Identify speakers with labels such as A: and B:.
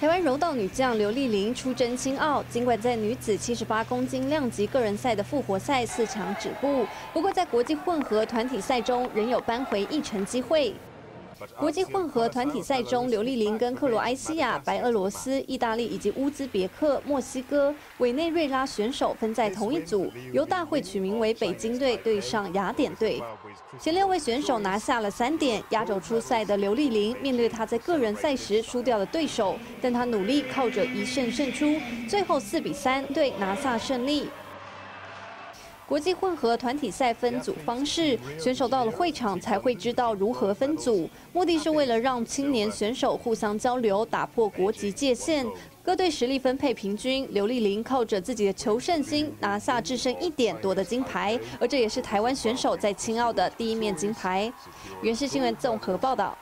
A: 台湾柔道女将刘丽玲出征青奥，尽管在女子七十八公斤量级个人赛的复活赛四强止步，不过在国际混合团体赛中仍有扳回一城机会。国际混合团体赛中，刘丽玲跟克罗埃西亚、白俄罗斯、意大利以及乌兹别克、墨西哥、委内瑞拉选手分在同一组，由大会取名为北京队对上雅典队。前六位选手拿下了三点，压轴出赛的刘丽玲面对她在个人赛时输掉的对手，但她努力靠着一胜胜出，最后四比三对拿下胜利。国际混合团体赛分组方式，选手到了会场才会知道如何分组，目的是为了让青年选手互相交流，打破国籍界限。各队实力分配平均，刘丽玲靠着自己的求胜心拿下制胜一点夺得金牌，而这也是台湾选手在青奥的第一面金牌。原视新闻综合报道。